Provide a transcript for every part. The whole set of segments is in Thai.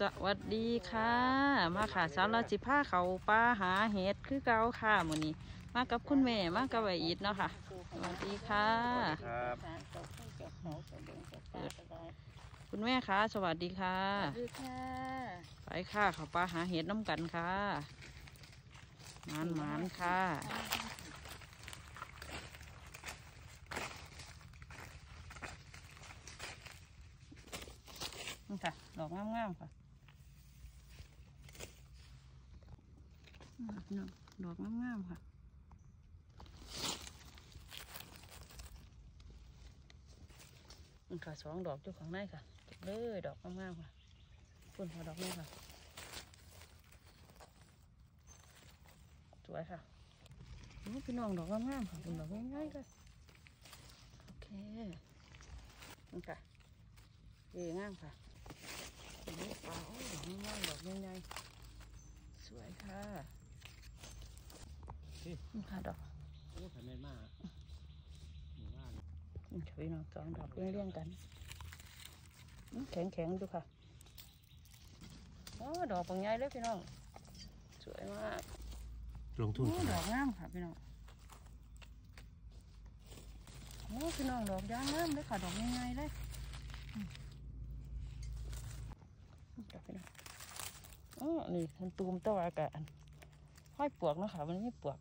สวัสดีค่ะ มาค่ะสาวราจิผ้าเขาปลาหาเห็ดคือเกาค่ะมื้อนี้ มากับคุณแม่มากับไออีดเนาะค่ะ สวัสดีค่ะครับคุณแม่คะสวัสดีค่ะสวัสดีค่ะไปค่ะเขาปลาหาเห็ดน้ำกันค่ะหมานหมานๆค่ะนี่ค่ะดอกงามๆค่ะ ค่ะพี่น้องดอกงามๆค่ะนี่ค่ะสองดอกอยู่ข้างในค่ะเลยดอกงามๆค่ะคุณพอดอกนี้ค่ะสวยค่ะโอ้พี่น้องดอกงามๆค่ะเป็นดอกง่ายๆเลยโอเคนี่ค่ะเอ๋งามค่ะนี่ปลาโอ้ดอกง่ายๆดอกใหญ่ๆสวยค่ะ ค่ะดอกโอ้ทำไมมากหมู่บ้านนี่ค่ะพี่น้องสองดอกเรียงๆกันอื้อแข็งๆดูค่ะโอ้ดอกบางใหญ่เลยพี่น้อง สวยมาก ลงทุนโอ้ดอกงามค่ะพี่น้องโอ้พี่น้องดอกยางงามเลยค่ะดอกง่ายๆเลยอืมดอกพี่น้องโอ้นี่มันตูมตะวากะอันห้อยปวกเนาะค่ะมันไม่ปวก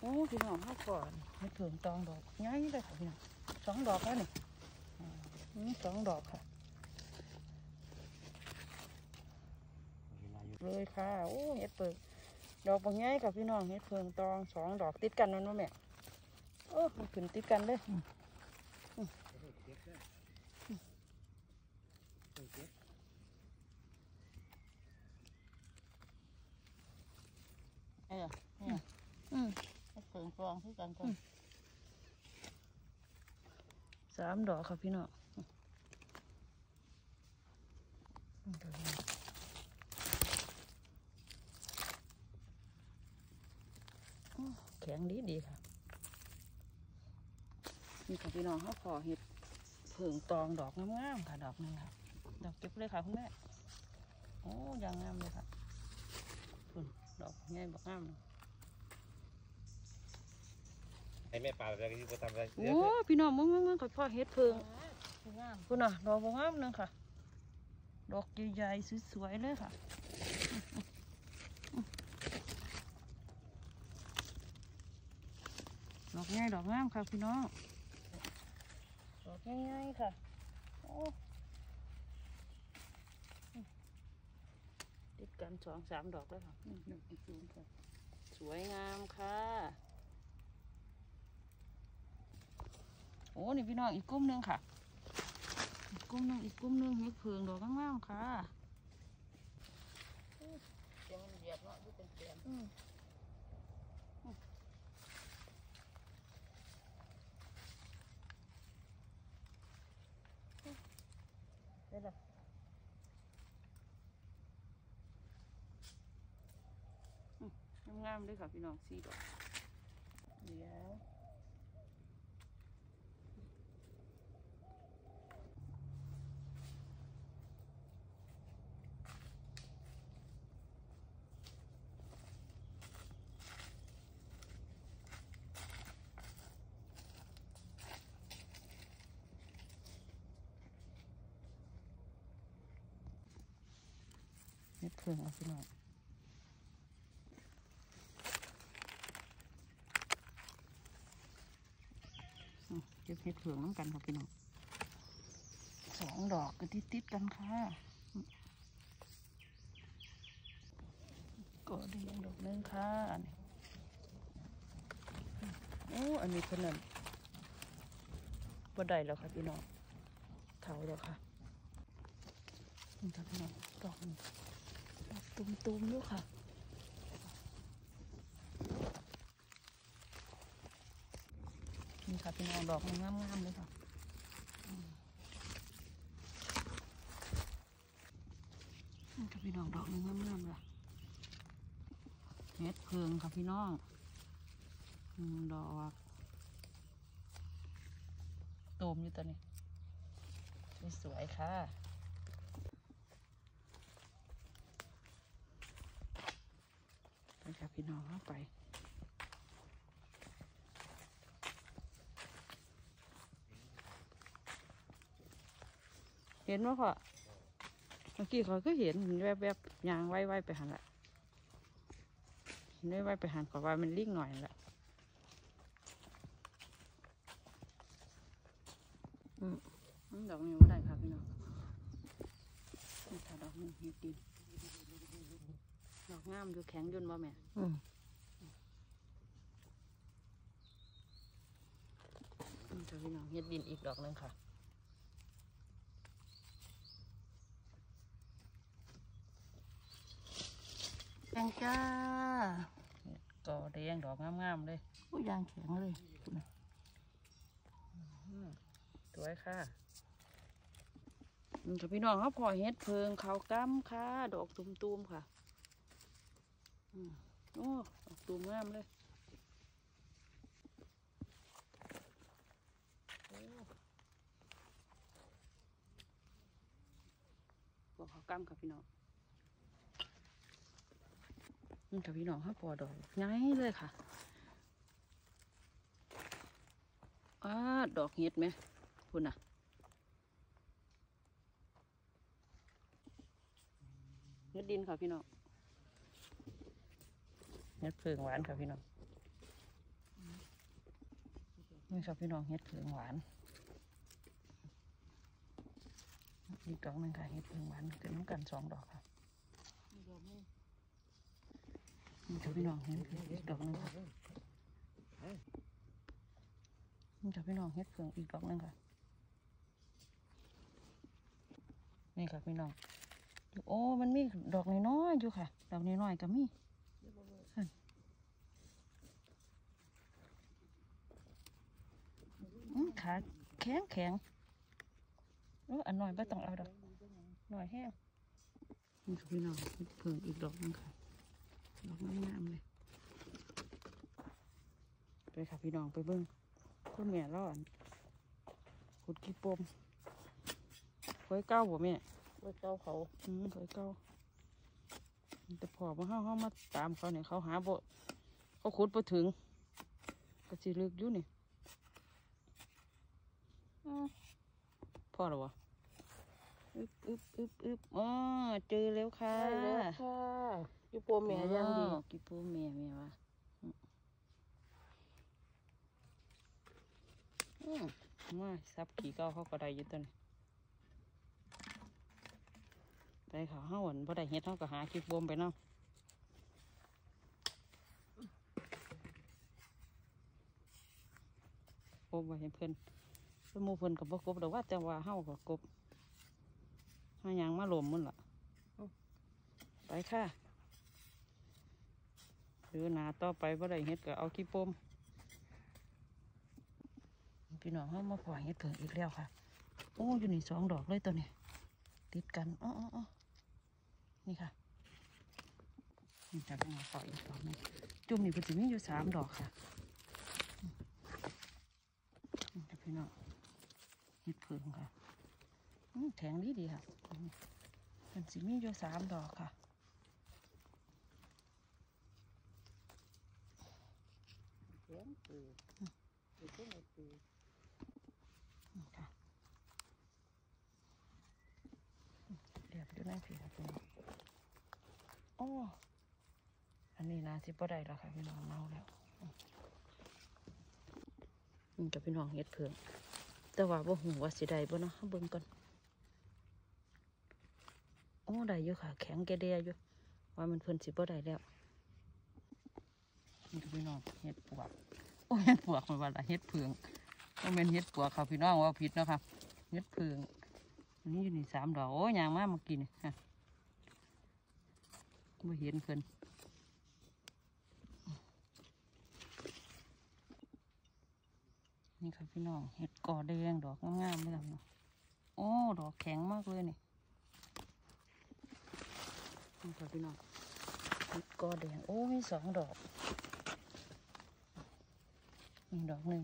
โอ้พี่น้องห้อยก่อนไม่เพิ่มตองดอกง่ายเลยค่ะพี่น้องสองดอกแล้วนี่นี่สองดอกค่ะเลยค่ะ โอ้เห็ดเปิดดอกบางใหญ่กับพี่น้องเห็ดเพิงตองสองดอกติดกันนั่นว่าแม่โอ้มันขึ้นติดกันเลย เก็บได้เก็บ เออเนี่ย อืม สริมฟองที่กันก่อนสามดอกค่ะพี่น้องแข็งดีดีค่ะ นี่ค่ะพี่น้องเขาขอเห็ดเพิงตองดอกงามๆค่ะดอกหนึงค่ะ ดอกเก็บเลยค่ะคุณแม่ โอ้ยางงามเลยค่ะคุณดอกใหญ่บอกงามเลย ให้แม่ป่าอะไรที่เขาทำอะไรโอ้พี่น้องมึงมึงมึงค่อยพ่อเฮ็ดเพิงงามคุณน่ะดอกบางงามหนึงค่ะ ดอกใหญ่ๆสวยๆเลยค่ะดอกใหญ่ดอกงามค่ะพี่น้องดอกง่ายๆค่ะโอ้ติดกันสองสามดอกแล้วค่ะอืมหนึ่งอีกศูนย์ค่ะสวยงามค่ะ โอ้นี่พี่น้องอีกกลุ่มหนึ่งค่ะ อีกกลุ่มหนึ่งอีกกลุ่มหนึ่งเฮ็ดเพิงดอกงามๆค่ะเดี๋ยวมันเหยียบเนาะที่เป็นเสียงอืมได้ละอืมงามๆเลยค่ะพี่น้องสี่ดอกเดี๋ยว พิงเอาพี่น้องเก็บเฮ็ดเพิงน้ำกันค่ะพี่น้องสองดอกก็ติดติดกันค่ะก็ด้ยังดอกนึงค่ะอันนี้โอ้อันนี้เพิ่นนั่นบ่ได้แล้วค่ะพี่น้องเถาแล้วค่ะนี่ค่ะพี่น้องดอกหนึง ตุมตุมๆอยู่ค่ะนี่ค่ะพี่น้องดอกงามๆเลยค่ะมนี่ค่ะพี่น้องดอกงามๆเลยเฮ็ดเพิงค่ะพี่น้องดอกตูมอยู่ตัวนี้ สวยๆค่ะ ค่ะพี่น้องเข้าไปเห็นว่าพ่อเมื่อกี้เขาก็เห็นแวบๆยางไว้ๆไปหันละเห็นไว้ๆไปหันขอว่ามันลิ่งหน่อยละอืมดอกนี้ไม่ได้ค่ะพี่น้องนี่ค่ะดอกนี้เห็ดดิน ดอกงามอยู่แข็งอยุ่นบ่แม่อืมนี่ค่ะพี่น้องเห็ดดินอีกดอกหนึงค่ะแกงจ้าก็แดงดอกงามๆเลยผู้ยางแข็งเลยสวยค่ะนี่ค่ะพี่น้องเขาพอเฮ็ดเพิงเขาวกั้มค่ะ ดอกตุ่มๆค่ะอืม โอ้ดอตุ่มงามเลยบอกเขากั้มค่ะพี่น้องนี่ค่ะพี่น้องเขาพอดอกง่ายเลยค่ะอ้าดอกเห็ดไหมคุณน่ะเฮ็ดดินค่ะพี่น้อง เฮ็ดเผืองหวานค่ะพี่น้องนี่ค่ะพี่น้องเฮ็ดเผืองหวานอีกดอกหนึ่งค่ะเฮ็ดเผืองหวานเกิดน้ำกันสองดอกค่ะนี่ค่ะพี่น้องเฮ็ดเผืองอีกดอกหนึ่งค่ะนี่ค่ะพี่น้องเฮ็ดเผืองอีกดอกหนึ่งค่ะนี่ค่ะพี่น้องโอ้มันมีดอกน้อยๆอยู่ค่ะ ดอกน้อยๆก็มีหั่นอืม ขาแข็งแข็งเอออันน้อยไม่ต้องเอาดอกหน่อยแห้งนี่ค่ะพี่น้องเพิ่งอีกดอกหนึงค่ะดอกงามๆเลยไปค่ะพี่น้องไปเบิ้งคุณแม่ร้อนขุดกี่ปมไว้เก้าบ่แม่ไว้เจ้าเขาอืมเคยเก่าแต่พอมาเฮาเฮามาตามเขาเนี่ยเขาหาบ่เขาขุดไปถึงก็สิลึกอยู่นี่อ้าว พอแล้ววะอึบอึบอึบอึบอ๋อเจอแล้วค่ะได้แล้วค่ะอยู่ปัวแม่ยังดีอ๋อกี่ปูแม่แม่วะอืมอืมมาซับขี่เก้าเขาก็ได้อยู่ตัวนี้ไปเขาเฮาอั่นบ่ได้เฮ็ดเฮาก็หาคลิปบวมไปเนาะกบไว้ให้เพิ่น เพิ่นมู่เพิ่นก็บ่กบดอกว่าแต่ว่าเฮาก็กบหายังมาหลมมันล่ะไปค่ะหรือหนาต่อไปบ่ได้เฮ็ดก็เอาขี้ปมพี่น้องเฮามาปล่อยเฮ็ดเพิ่งอีกแล้วค่ะโอ้อยู่นี่สองดอกเลยตัวนี้ติดกันอ้อออนี่ค่ะนี่จะเป็นขออีกดอกหนึงจุ่มนี่เพิ่นจะมีอยู่สามดอกค่ะอืมนี่ค่ะพี่น้อง ห็ดเพิงค่ะอืมแข็งดีดีค่ะอืมเพิ่นสิมีอยู่สามดอกค่ะเสียงปืออยู่ที่ไหนปือนี่ค่ะเรียบอยู่ในผีค่ะพี่น้องโอ้อันนี้นะสิบ่ได้แล้วค่ะพี่น้องเมาแล้วอืมนี่กับพี่น้องเฮ็ดเพิง แต่ว่าบ่หูว่าสิได้บ่เนาะเอาเบิ่งก่อนโอ้ได้อยู่ค่ะ แข็งแกเดียอยู่ว่ามันเพิ่นสิบ่ได้แล้วนี่พี่น้องเฮ็ดปวกโอ้เฮ็ดปวกมันว่าละเฮ็ดเพิงบ่แม่นเฮ็ดปวกค่ะพี่น้องว่าผิดเนาะค่ะเฮ็ดเพิงอันนี้อยู่นี่สามดอกโอ้ยางมาเมื่อกี้นี่ฮะบ่เห็นเพิ่น ค่ะพี่น้องเห็ดกอแดงดอกงามๆเลยเนาะโอ้ดอกแข็งมากเลยนี่นี่ค่ะพี่น้องเห็ดกอแดงโอ้มีสองดอกมีดอกหนึ่ง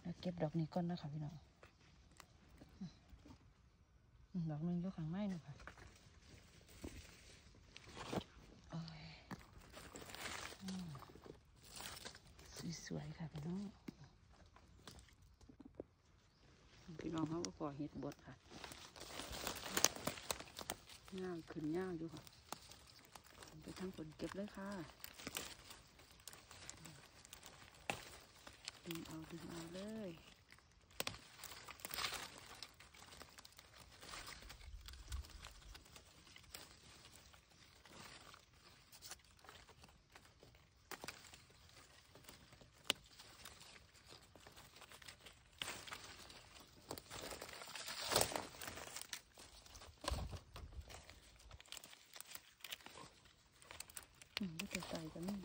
แล้วเก็บดอกนี้ก่อนนะคะพี่น้องดอกหนึ่งยกข้างในนะคะสวยๆค่ะพี่น้อง น้องเขาก็พอเห็ดบดค่ะย่างขึ้นย่างอยู่ค่ะ ไปทำผลเก็บเลยค่ะ ดึงเอาดึงเอาเลย อืมไม่แต่ ใส่กันนี่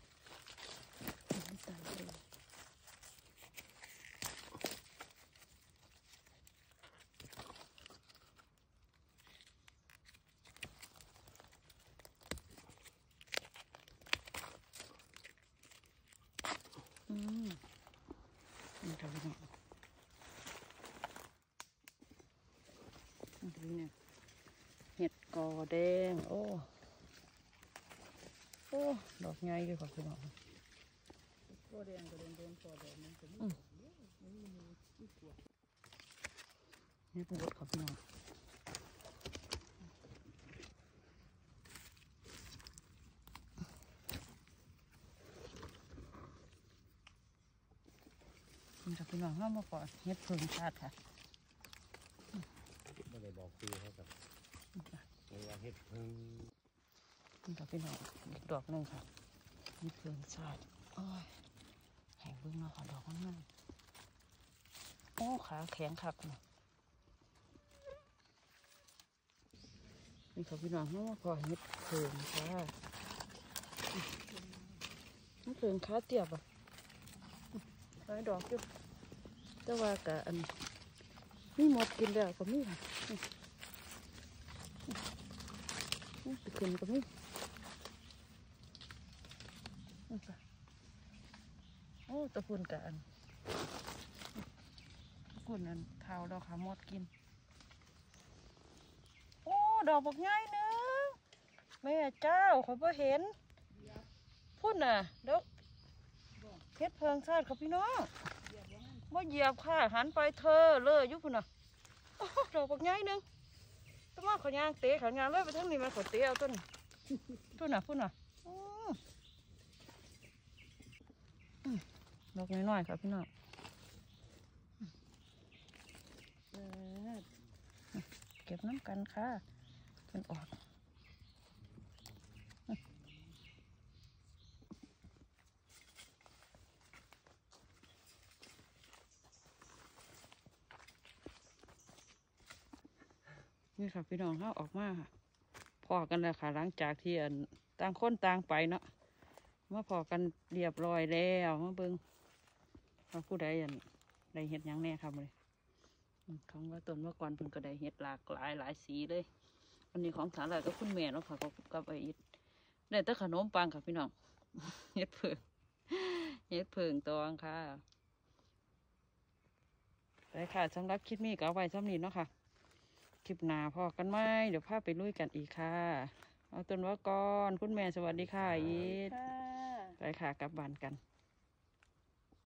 ไม่ใส่เลยอืมนี่ทำยังไงดูเนี่ยเห็ดกอแดง โอ้ โอ้ดอกใหญ่เลยค่ะพี่น้องโคแดงก็เดินเดินโคแดงมันก็มีอืมมันมีมีที่กวดนี่เป็นรถค่ะพี่น้องนี่ค่ะพี่น้องเข้ามาก่อนเฮ็ดเพิงชาติค่ะไม่ได้บอกคือเขากับเวลาเฮ็ดเพิ่ง นี่ค่ะพี่น้องอีกดอกหนึ่งค่ะเฮ็ดเพิงชาติโอ้ยแข็งเบิ้องนาะค่ะดอกนั่นโอ้ขาแข็งคักเนาะนี่ค่ะพี่น้องเขามาก่อเฮ็ดเพิงค่ะมันเพิงขาเตียบอะหลายดอกอยู่แต่ว่ากะอันมีหมดกินแล้วก็มีค่ะนี่นี่สิขึ้นก็มีนี่ค่ะโอ้ ตะพุนกันตะพุนอันเท้าดอกขาหมดกิน โอ้ดอกบักใหญ่หนึงแม่เจ้าขอยบ่เห็นพุ่นน่ะดอกเพชรเพิงชาติครับพี่น้องว่าเหยียบค่ะหันไปเธอเลยยุพุ่นน่ะดอกบักใหญ่หนึงต้องมาขอยางเตะขอยางเลยไปทั้งนี้มันขอเตะเอาต้นต้นน่ะพุ่นน่ะอืมอื มดอกน้อยๆครับพี่น้องเก็บน้ำกันค่ะเป็นออกนี่ค่ะพี่น้องเขาออกมาค่ะพอกันแล้วค่ะ หลังจากที่ต่างคนต่างไปเนาะมาพอกันเรียบร้อยแล้วมาเบิง ว่าผู้ใดอันได้เห็ดหยังแน่ครับเลยอืมของว่าต้นเมื่อก่อนเพิ่นก็ได้เห็ดหลากหลายหลายสีเลย อันนี้ของสาหร่ายก็คุณแม่เนาะค่ะก็กับไออิดได้แต่ขนมปังค่ะพี่น้องเห็ดเผิงเห็ดเผิงตองค่ะไปค่ะสำหรับคลิปนี้ก็เอาไว้สำนี้เนาะค่ะ คลิปหน้าพอกันไหมเดี๋ยวพาไปลุยกันอีกค่ะ เอาต้นว่าก่อนคุณแม่สวัสดีค่ะอีดค่ะไปค่ะกลับบ้านกัน